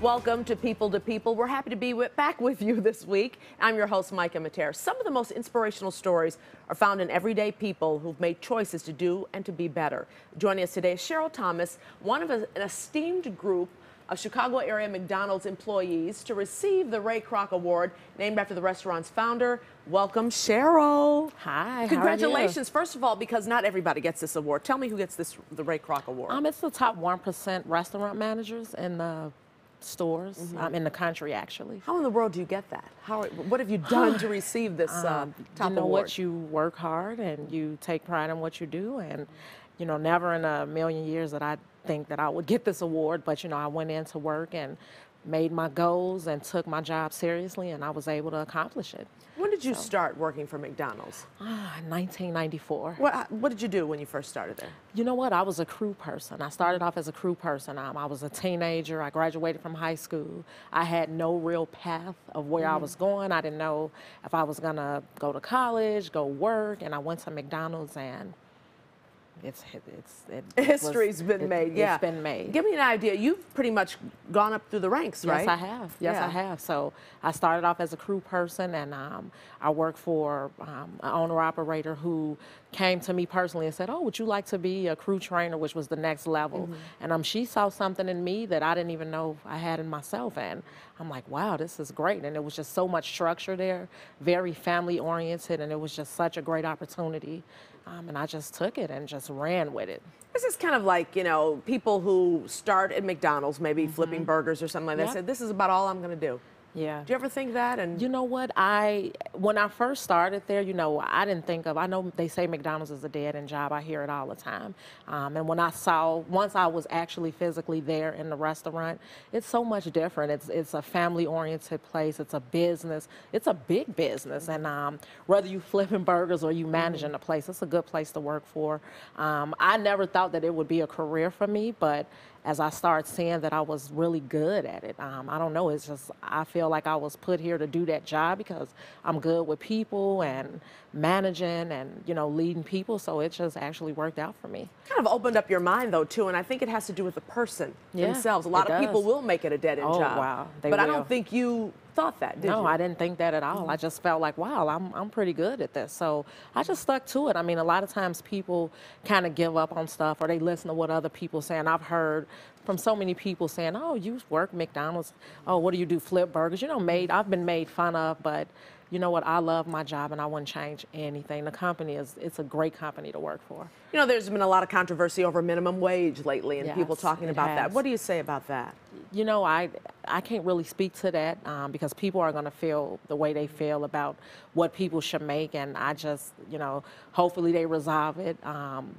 Welcome to People to People. We're happy to be with, back with you this week. I'm your host, Micah Materre. Some of the most inspirational stories are found in everyday people who've made choices to do and to be better. Joining us today is Cheryl Thomas, one of a, an esteemed group of Chicago area McDonald's employees to receive the Ray Kroc Award named after the restaurant's founder. Welcome, Cheryl. Hi. Congratulations, first of all, because not everybody gets this award. Tell me who gets this the Ray Kroc Award. Um, it's the top one percent restaurant managers in the stores mm -hmm. um, in the country, actually. How in the world do you get that? How? What have you done to receive this uh, um, top You know award? what? You work hard and you take pride in what you do, and you know, never in a million years that I think that I would get this award, but you know, I went into work and made my goals and took my job seriously, and I was able to accomplish it. When did you so. start working for McDonald's? Ah, 1994. What, what did you do when you first started there? You know what? I was a crew person. I started off as a crew person. Um, I was a teenager. I graduated from high school. I had no real path of where mm. I was going. I didn't know if I was going to go to college, go work, and I went to McDonald's and it's it's it history's was, been it, made. Yeah, it's been made. Give me an idea. You've pretty much gone up through the ranks, right? Yes, I have. Yes, yeah. I have. So I started off as a crew person, and um, I worked for um, an owner operator who came to me personally and said, "Oh, would you like to be a crew trainer?" Which was the next level. Mm -hmm. And um, she saw something in me that I didn't even know I had in myself, and I'm like, "Wow, this is great!" And it was just so much structure there, very family oriented, and it was just such a great opportunity um, and I just took it and just ran with it. This is kind of like, you know, people who start at McDonald's, maybe mm -hmm. flipping burgers or something like that, yep. said, this is about all I'm going to do. Yeah. Do you ever think that? And you know what? I when I first started there, you know, I didn't think of. I know they say McDonald's is a dead end job. I hear it all the time. Um, and when I saw once I was actually physically there in the restaurant, it's so much different. It's it's a family oriented place. It's a business. It's a big business. And um, whether you flipping burgers or you managing mm-hmm. a place, it's a good place to work for. Um, I never thought that it would be a career for me, but as I started seeing that I was really good at it. Um, I don't know, it's just, I feel like I was put here to do that job because I'm good with people and managing and, you know, leading people. So it just actually worked out for me. Kind of opened up your mind though, too. And I think it has to do with the person yeah, themselves. A lot of does. people will make it a dead end oh, job. wow. They but will. I don't think you thought that, no, you? I didn't think that at all. Mm -hmm. I just felt like, wow, I'm, I'm pretty good at this. So I just stuck to it. I mean, a lot of times people kind of give up on stuff or they listen to what other people say. And I've heard from so many people saying, oh, you work McDonald's. Oh, what do you do? Flip burgers. You know, made, I've been made fun of, but you know what, I love my job and I wouldn't change anything. The company is, it's a great company to work for. You know, there's been a lot of controversy over minimum wage lately and yes, people talking about has. that. What do you say about that? You know, I, I can't really speak to that um, because people are going to feel the way they feel about what people should make and I just, you know, hopefully they resolve it. Um,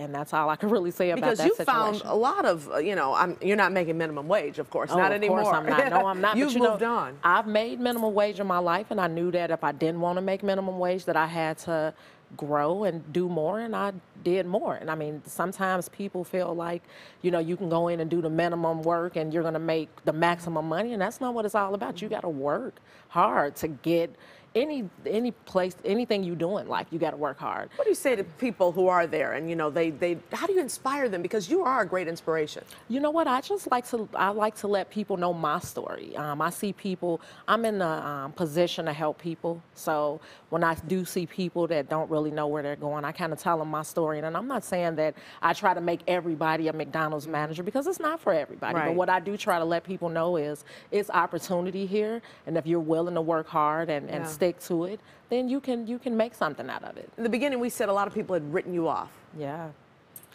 and that's all I can really say about because that you found a lot of, uh, you know, I'm, you're not making minimum wage, of course, oh, not of anymore. Course I'm not. No, I'm not. You've you moved know, on. I've made minimum wage in my life, and I knew that if I didn't want to make minimum wage, that I had to grow and do more, and I did more. And I mean, sometimes people feel like, you know, you can go in and do the minimum work and you're going to make the maximum money, and that's not what it's all about. You got to work hard to get any any place, anything you do in life, you got to work hard. What do you say to people who are there, and you know, they they how do you inspire them? Because you are a great inspiration. You know what? I just like to I like to let people know my story. Um, I see people. I'm in the um, position to help people, so when I do see people that don't really know where they're going, I kind of tell them my story. And I'm not saying that I try to make everybody a McDonald's manager because it's not for everybody. Right. But what I do try to let people know is it's opportunity here, and if you're willing to work hard and, and yeah stick to it, then you can you can make something out of it. In the beginning, we said a lot of people had written you off. Yeah.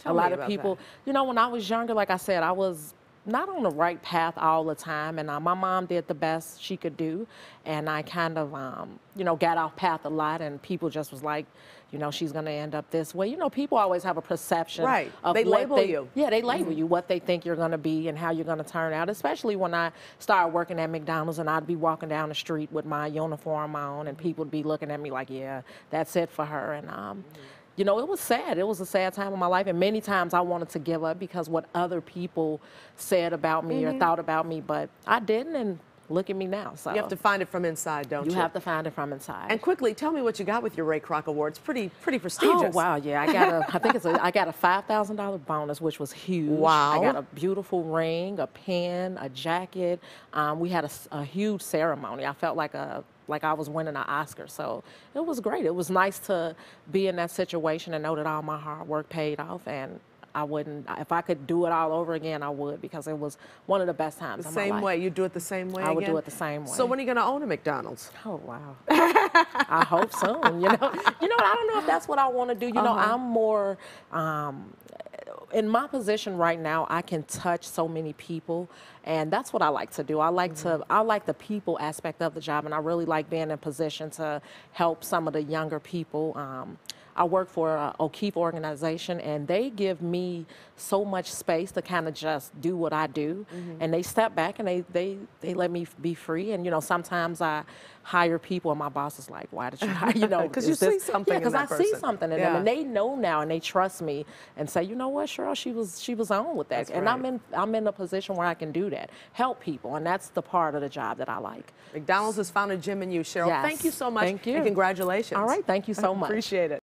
Tell a lot of people, that. you know, when I was younger, like I said, I was not on the right path all the time, and uh, my mom did the best she could do, and I kind of, um, you know, got off path a lot, and people just was like, you know, she's going to end up this way. You know, people always have a perception. Right. Of they label they, you. Yeah, they label mm-hmm. you, what they think you're going to be and how you're going to turn out, especially when I started working at McDonald's and I'd be walking down the street with my uniform on and people would be looking at me like, yeah, that's it for her. And, um, mm-hmm you know, it was sad. It was a sad time in my life, and many times I wanted to give up because what other people said about me mm-hmm. or thought about me, but I didn't, and look at me now. So You have to find it from inside, don't you? you have to find it from inside. And quickly, tell me what you got with your Ray Kroc Award. It's pretty, pretty prestigious. Oh prestigious. wow, yeah, I got a, I think it's a, I got a five thousand dollar bonus, which was huge. Wow. I got a beautiful ring, a pen, a jacket. Um, we had a huge ceremony. I felt like a, like I was winning an Oscar. So it was great. It was nice to be in that situation and know that all my hard work paid off. And I wouldn't, if I could do it all over again, I would because it was one of the best times The same way. You do it the same way I would do it the same way. So when are you going to own a McDonald's? Oh wow! I hope soon. You know, you know. I don't know if that's what I want to do. You know, Uh-huh. I'm more um, in my position right now. I can touch so many people, and that's what I like to do. I like Mm-hmm. to. I like the people aspect of the job, and I really like being in position to help some of the younger people. Um, I work for a O'Keefe organization, and they give me so much space to kind of just do what I do. Mm-hmm. And they step back and they, they, they let me be free. And, you know, sometimes I hire people, and my boss is like, why did you hire, you know, 'Cause is you see this- something Yeah, in because I see something in Yeah. them. And they know now and they trust me and say, you know what, Cheryl, she was, she was on with that. That's and I'm in, I'm in a position where I can do that, help people. And that's the part of the job that I like. McDonald's has found a gym in you, Cheryl. Yes. Thank you so much. Thank you. And congratulations. All right. Thank you so much. Appreciate it.